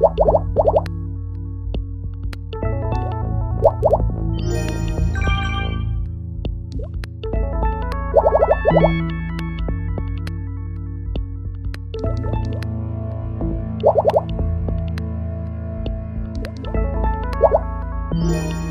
What? Thank you.